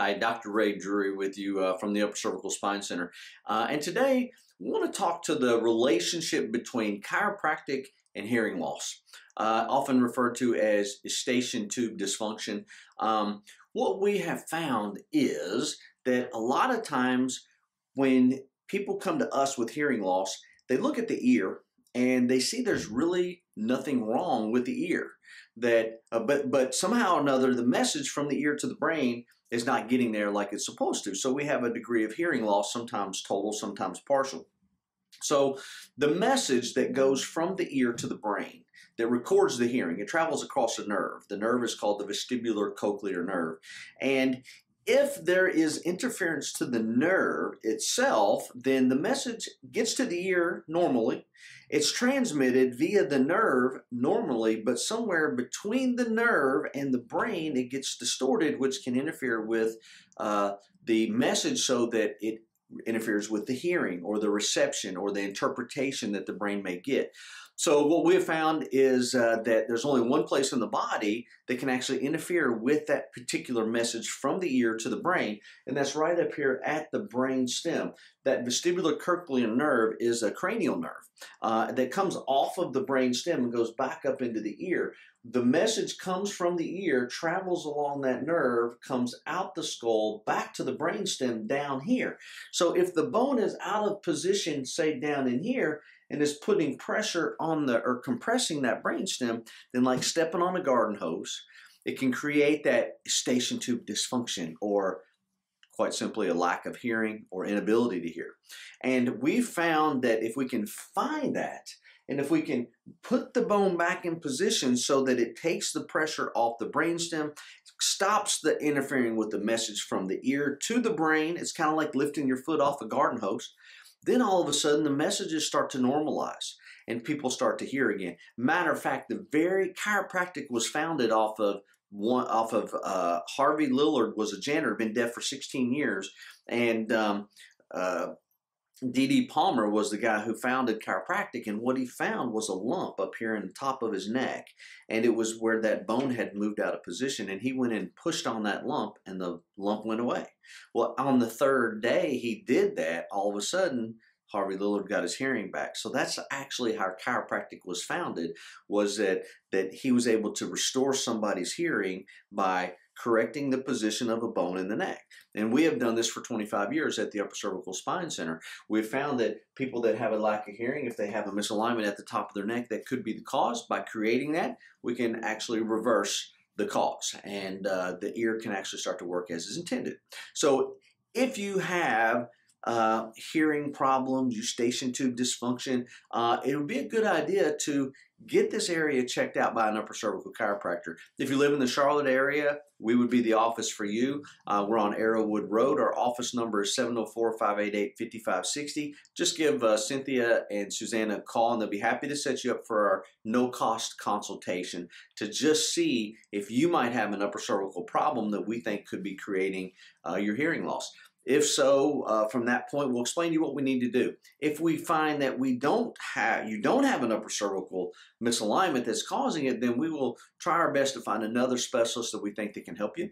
Hi, Dr. Ray Drury with you uh, from the Upper Cervical Spine Center. Uh, and today, we want to talk to the relationship between chiropractic and hearing loss, uh, often referred to as eustachian tube dysfunction. Um, what we have found is that a lot of times when people come to us with hearing loss, they look at the ear and they see there's really nothing wrong with the ear. That uh, but but somehow or another the message from the ear to the brain is not getting there like it's supposed to. So we have a degree of hearing loss sometimes total sometimes partial. So the message that goes from the ear to the brain that records the hearing it travels across a nerve. The nerve is called the vestibular cochlear nerve. And if there is interference to the nerve itself, then the message gets to the ear normally. It's transmitted via the nerve normally, but somewhere between the nerve and the brain, it gets distorted, which can interfere with uh, the message so that it interferes with the hearing or the reception or the interpretation that the brain may get. So what we have found is uh, that there's only one place in the body that can actually interfere with that particular message from the ear to the brain, and that's right up here at the brain stem. That vestibular cochlear nerve is a cranial nerve uh, that comes off of the brain stem and goes back up into the ear. The message comes from the ear, travels along that nerve, comes out the skull, back to the brain stem down here. So if the bone is out of position, say down in here, and is putting pressure on the or compressing that brainstem, then like stepping on a garden hose, it can create that eustachian tube dysfunction or quite simply a lack of hearing or inability to hear. And we found that if we can find that, and if we can put the bone back in position so that it takes the pressure off the brainstem, stops the interfering with the message from the ear to the brain, it's kind of like lifting your foot off a garden hose. Then all of a sudden the messages start to normalize and people start to hear again. Matter of fact, the very chiropractic was founded off of one off of uh, Harvey Lillard was a janitor, been deaf for 16 years, and um, uh, D.D. Palmer was the guy who founded chiropractic, and what he found was a lump up here in the top of his neck, and it was where that bone had moved out of position, and he went and pushed on that lump, and the lump went away. Well, on the third day he did that, all of a sudden Harvey Lillard got his hearing back. So that's actually how chiropractic was founded, was that that he was able to restore somebody's hearing by correcting the position of a bone in the neck. And we have done this for 25 years at the Upper Cervical Spine Center. We've found that people that have a lack of hearing, if they have a misalignment at the top of their neck, that could be the cause. By creating that, we can actually reverse the cause and uh, the ear can actually start to work as is intended. So if you have uh, hearing problems, eustachian tube dysfunction, uh, it would be a good idea to get this area checked out by an upper cervical chiropractor. If you live in the Charlotte area, we would be the office for you. Uh, we're on Arrowood Road. Our office number is 704-588-5560. Just give uh, Cynthia and Susanna a call and they'll be happy to set you up for our no-cost consultation to just see if you might have an upper cervical problem that we think could be creating uh, your hearing loss. If so, uh, from that point, we'll explain to you what we need to do. If we find that we don't have, you don't have an upper cervical misalignment that's causing it, then we will try our best to find another specialist that we think that can help you.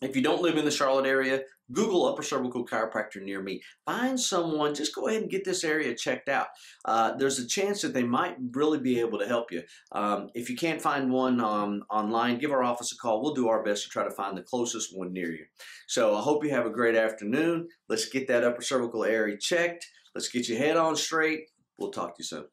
If you don't live in the Charlotte area, Google upper cervical chiropractor near me. Find someone, just go ahead and get this area checked out. Uh, there's a chance that they might really be able to help you. Um, if you can't find one um, online, give our office a call. We'll do our best to try to find the closest one near you. So I hope you have a great afternoon. Let's get that upper cervical area checked. Let's get your head on straight. We'll talk to you soon.